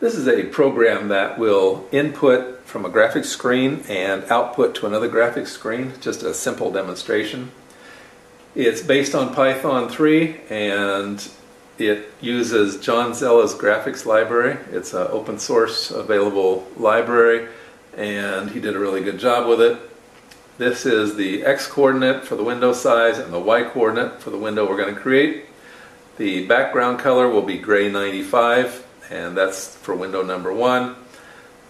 This is a program that will input from a graphics screen and output to another graphics screen, just a simple demonstration. It's based on Python 3 and it uses John Zelle's graphics library. It's an open source available library and he did a really good job with it. This is the X coordinate for the window size and the Y coordinate for the window we're going to create. The background color will be gray 95 and that's for window number one.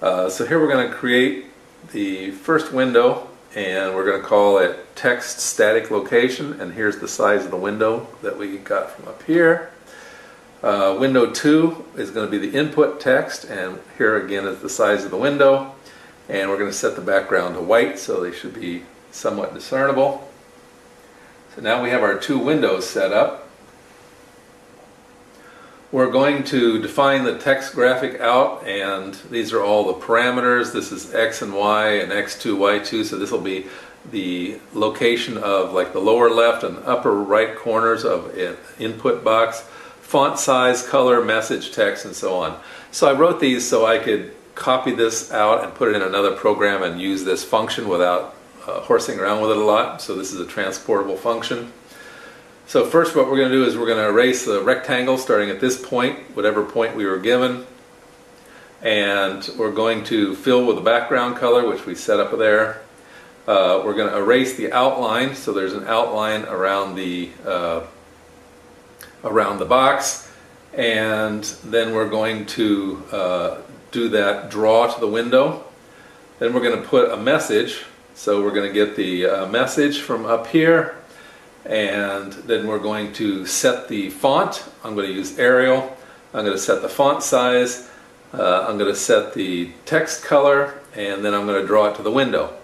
Uh, so here we're going to create the first window and we're going to call it text static location and here's the size of the window that we got from up here. Uh, window 2 is going to be the input text and here again is the size of the window and we're going to set the background to white so they should be somewhat discernible. So now we have our two windows set up we're going to define the text graphic out and these are all the parameters. This is X and Y and X2, Y2 so this will be the location of like the lower left and upper right corners of an input box, font size, color, message, text and so on. So I wrote these so I could copy this out and put it in another program and use this function without uh, horsing around with it a lot. So this is a transportable function. So first what we're going to do is we're going to erase the rectangle starting at this point, whatever point we were given. And we're going to fill with the background color, which we set up there. Uh, we're going to erase the outline, so there's an outline around the uh, around the box, and then we're going to uh, do that draw to the window. Then we're going to put a message, so we're going to get the uh, message from up here, and then we're going to set the font. I'm going to use Arial. I'm going to set the font size. Uh, I'm going to set the text color and then I'm going to draw it to the window.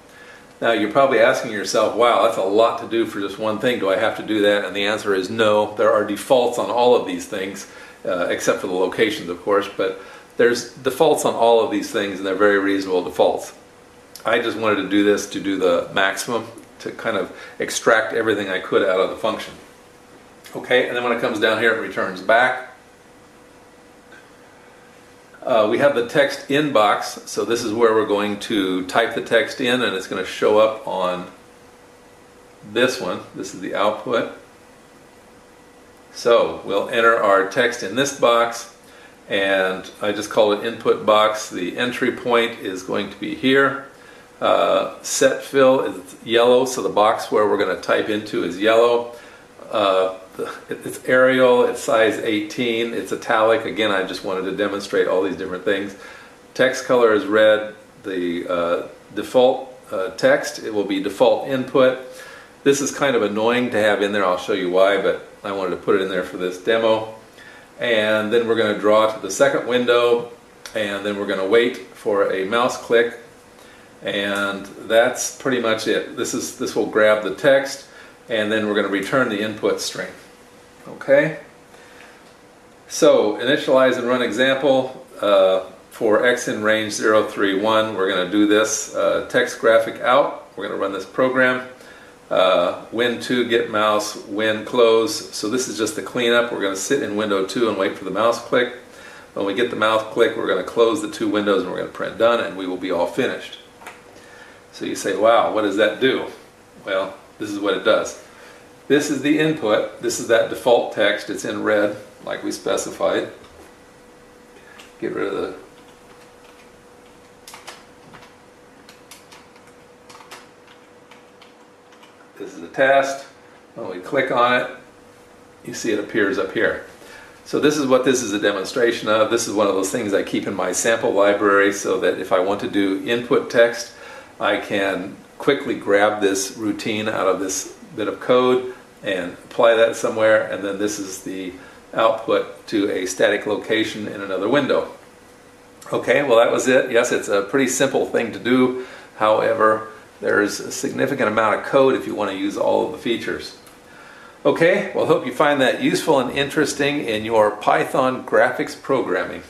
Now you're probably asking yourself, wow, that's a lot to do for just one thing. Do I have to do that? And the answer is no. There are defaults on all of these things, uh, except for the locations, of course, but there's defaults on all of these things and they're very reasonable defaults. I just wanted to do this to do the maximum to kind of extract everything I could out of the function. Okay, and then when it comes down here, it returns back. Uh, we have the text inbox, so this is where we're going to type the text in and it's going to show up on this one. This is the output. So we'll enter our text in this box and I just call it input box. The entry point is going to be here. Uh, set fill is yellow, so the box where we're going to type into is yellow. Uh, it's Arial, it's size 18, it's italic. Again, I just wanted to demonstrate all these different things. Text color is red. The uh, default uh, text, it will be default input. This is kind of annoying to have in there. I'll show you why, but I wanted to put it in there for this demo. And then we're going to draw to the second window, and then we're going to wait for a mouse click and that's pretty much it. This is this will grab the text and then we're going to return the input string. Okay? So initialize and run example uh, for x in range 031 we're going to do this uh, text graphic out. We're going to run this program. Uh, win 2 get mouse, win close. So this is just the cleanup. We're going to sit in window 2 and wait for the mouse click. When we get the mouse click we're going to close the two windows and we're going to print done and we will be all finished. So you say, wow, what does that do? Well, this is what it does. This is the input. This is that default text. It's in red, like we specified. Get rid of the This is the test. When we click on it, you see it appears up here. So this is what this is a demonstration of. This is one of those things I keep in my sample library so that if I want to do input text, I can quickly grab this routine out of this bit of code and apply that somewhere and then this is the output to a static location in another window. Okay, well that was it. Yes, it's a pretty simple thing to do. However, there's a significant amount of code if you want to use all of the features. Okay, well hope you find that useful and interesting in your Python graphics programming.